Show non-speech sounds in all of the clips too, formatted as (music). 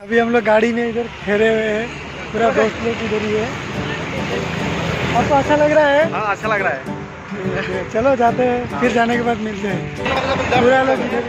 अभी हम लोग गाड़ी में इधर ठहरे हुए हैं। पूरा दोस्त लोग इधर ही है। आपको अच्छा लग रहा है? हाँ अच्छा लग रहा है। है, चलो जाते हैं फिर जाने के बाद मिलते हैं। पूरा लोग इधर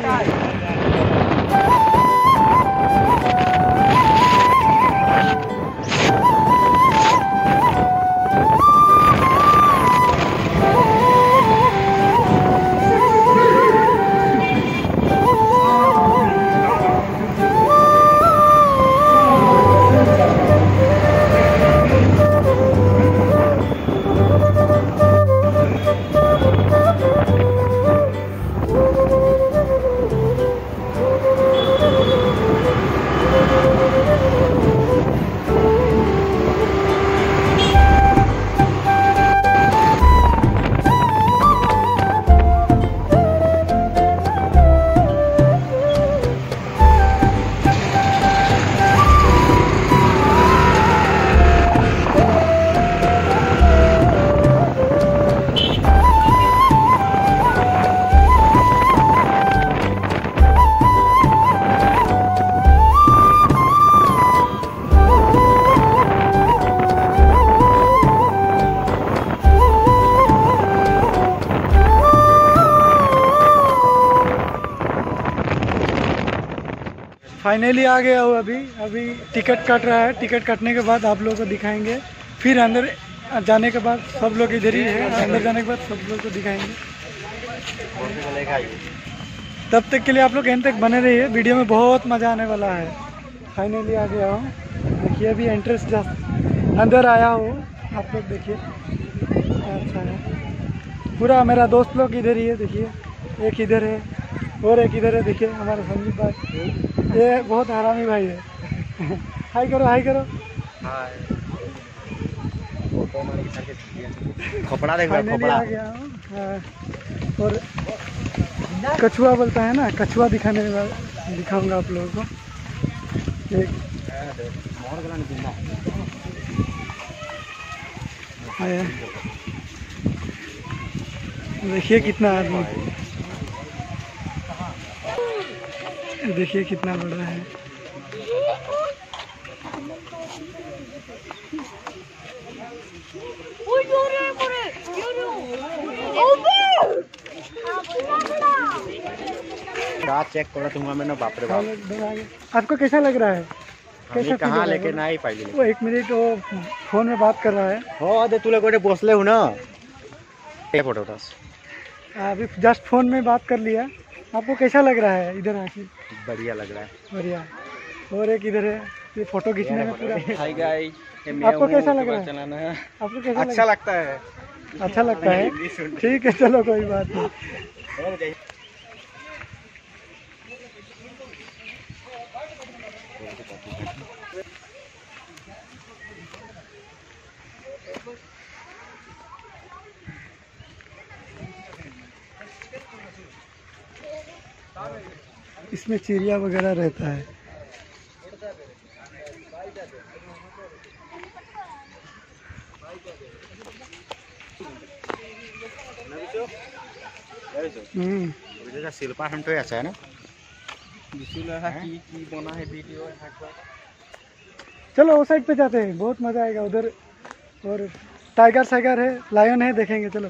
फाइनली आ गया हूँ अभी। अभी टिकट कट रहा है। टिकट कटने के बाद आप लोगों को दिखाएँगे। फिर अंदर जाने के बाद सब लोग इधर ही है। अंदर जाने के बाद सब लोग को दिखाएँगे। तब तक के लिए आप लोग एंड तक बने रहिए। वीडियो में बहुत मज़ा आने वाला है। फाइनली आ गया हूँ। देखिए, अभी एंट्रेंस अंदर आया हूँ। आप लोग देखिए। अच्छा है। पूरा मेरा दोस्त लोग इधर ही है। देखिए। एक इधर है और एक इधर है। देखिए, हमारा संदीप भाई। ये बहुत हरामी भाई है। हाय करो हाय करो। कपड़ा देख आ गया हाँ। और कछुआ बोलता है ना कछुआ दिखाने के दिखाऊँगा आप लोगों को। एक देखिए कितना आदमी। ये देखिए कितना बड़ा है। चेक करा तुम मैंने बाप रे बाप। आपको कैसा लग रहा है? कैसा कहाँ लेके ना ही पाई वो एक मिनट वो फ़ोन में बात कर रहा है। हो दे तू लोग बोसले हो ना। फ़ोटो उठा अभी जस्ट फ़ोन में बात कर लिया। आपको कैसा लग रहा है इधर आके? बढ़िया लग रहा है। बढ़िया। और एक इधर है ये फ़ोटो खींचने में पूरा। (laughs) हाय गाइस आपको कैसा लग रहा है? आपको कैसा अच्छा लगता है। अच्छा लगता है? (laughs) ठीक है चलो कोई बात नहीं। इसमें चिड़िया वगैरह रहता है। जैसा शिल्पा हम तो ऐसा है ना चलो, वो साइड पे जाते हैं। बहुत मज़ा आएगा उधर। और टाइगर साइगर है लायन है, देखेंगे, चलो।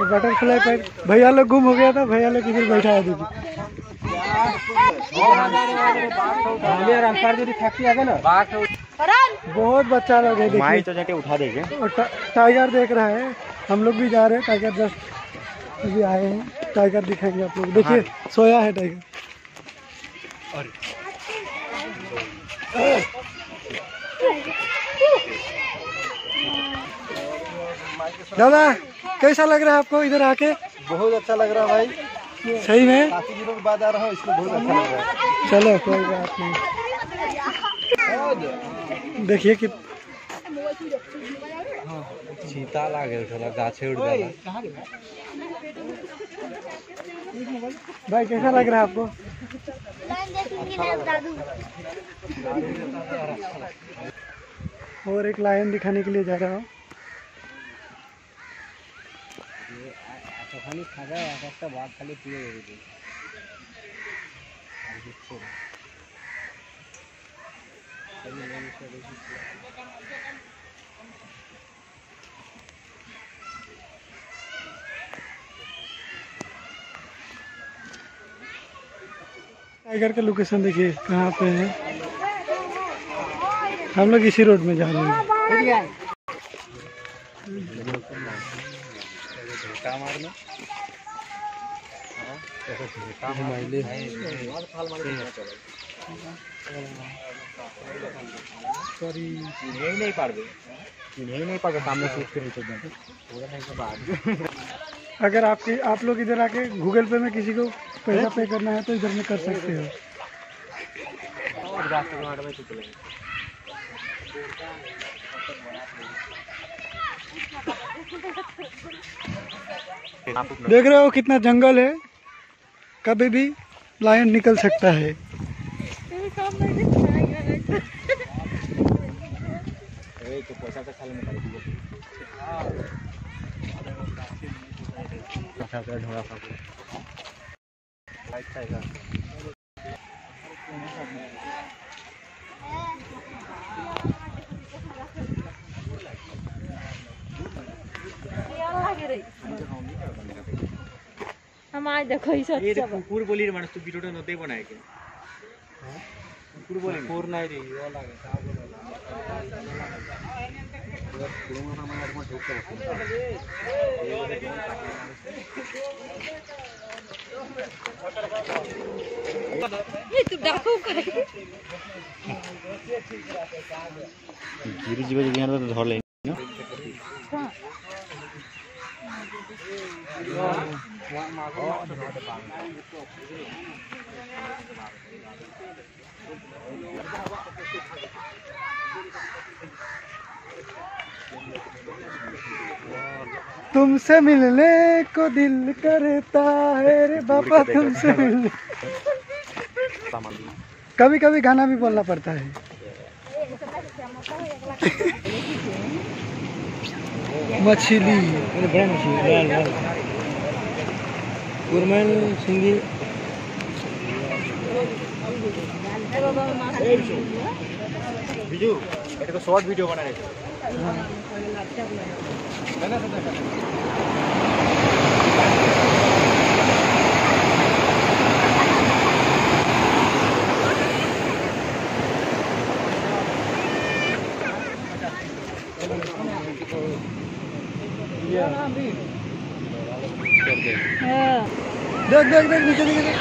बटरफ्लाई पर भैया लोग गुम हो गया था भैया लोग इधर बैठा है दीदी। बहुत बच्चा लोग है माई तो जाके उठा देंगे टाइगर देख रहा है। हम लोग भी जा रहे हैं टाइगर जस्ट अभी आए हैं। टाइगर दिखाएँगे आप लोग। देखिए सोया है टाइगर दादा कैसा लग रहा है आपको इधर आके? बहुत अच्छा लग रहा है भाई। सही में? काफ़ी दिनों के बाद आ रहा हूँ इसलिए बहुत अच्छा लग रहा है। चलो कोई बात नहीं। देखिए कि चीता लागे थोड़ा गाछे उड़ गया भाई कैसा लग रहा है आपको? और एक लायन दिखाने के लिए जा रहा हूँ। খালি খাজা এক একটা বাঘ খালি তুলে टाइगर का लोकेशन देखिए कहाँ पे है हम लोग इसी रोड में जा रहे हैं यही नहीं पार यही नहीं पार सामने से फिर नहीं अगर आपके आप लोग इधर आके गूगल पे में किसी को पैसा पे करना है तो इधर में कर सकते हो। देख रहे हो कितना जंगल है। कभी भी लायन निकल सकता है। तो तो ढोड़ा हम आज देखो ही ये सच्चा कुकुर बोली रे माणूस तू ভিডিওটা নতেই বানায় কে কুকুর বলি কুকুর নাই রে ও লাগে তা বলে ये तू डाकू कर गिरी जीवे যদি আমরা ধর লেন तुमसे मिलने को दिल करता है रे बाबा तुमसे मिलने। कभी कभी गाना भी बोलना पड़ता है। (laughs) मछली। मछली गुरमैन सिंगी। बिजू बेटे को तो शॉर्ट वीडियो बना रहे देख देख देख नीचे नीचे। देख।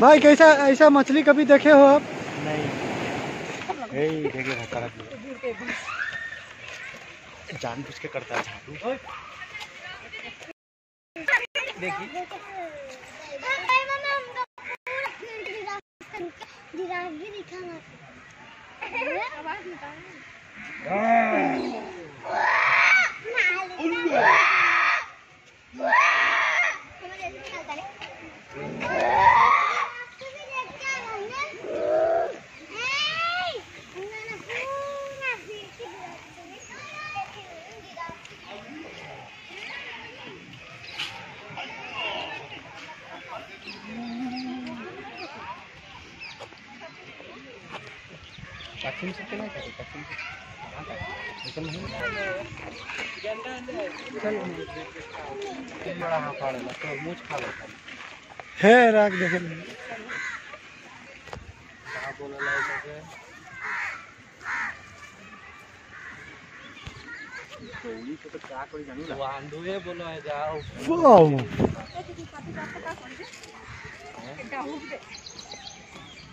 भाई कैसा ऐसा मछली कभी देखे हो आप? नहीं। देखिए जान बुझ के करता है झाड़ू। भी दिखाना आवाज़ निकाल Kacung sih kena kacung. हाँ फाड़ ला तो मुझ खा लेता है राग देख ले कहाँ बोला ला ऐसे तो क्या कोई जानू ला वांडुए बोलो जाओ वाओ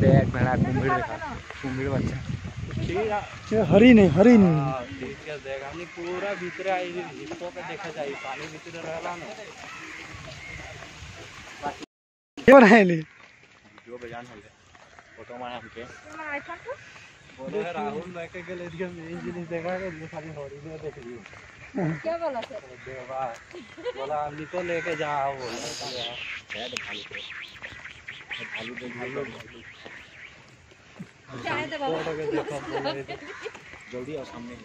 बैग भैड़ा कुम्भीर देखा। कुम्भीर बच्चा। हरिण है हरिण पूरा भीतर देखा जाए पानी भीतर रहला ना। के बनाए ले वीडियो बजान हले फ़ोटो मारे हमके। बोले राहुल लेके गेल एरिया में इंजीनियर देखा के खाली हॉरी में देख लियो क्या बोला सर? देवा बोला हम निको तो लेके जाओ बोला बैठ खाली जल्दी आओ सामने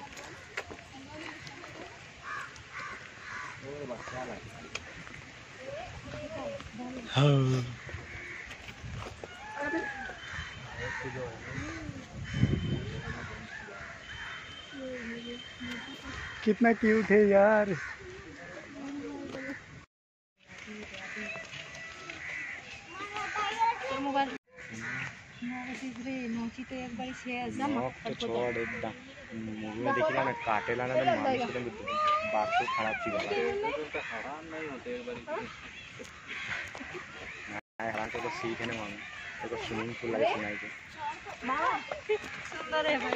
कितना क्यूट है यार। देखिला ना काटेला ना मानुष एकदम बात तो खराब थी वाला हराम नहीं होते एक बार हराम को सीख है ना मानो एक स्विमिंग पूल लाइफ सुनाई के मां सुंदर है भाई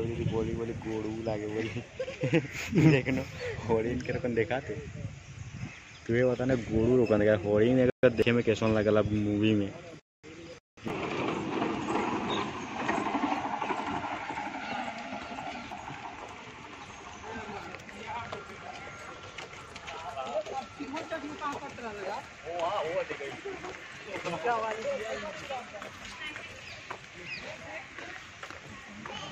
लगे बोली बोली बोली, गोड़ू लागे बोली। देखनो के देखा थे। तो बता ना, गोड़ू रोक देखा देखे में कैसा लगल मूवी में। ओ वो है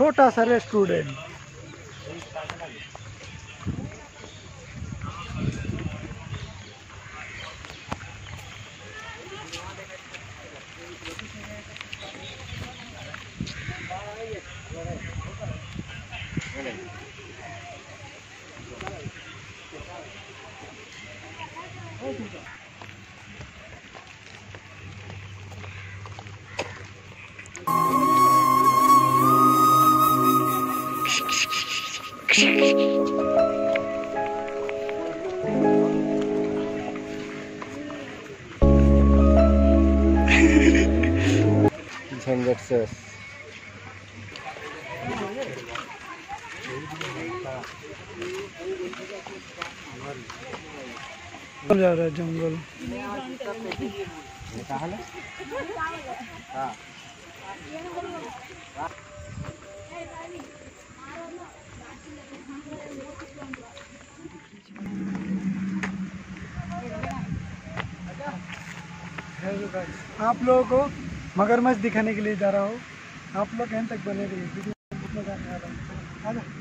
छोटा सा रेस्टोरेंट झंझट जा रहा जंगल। आप लोगों को मगरमच्छ दिखाने के लिए जा रहा हूँ। आप लोग एंड तक बने रहिए। वीडियो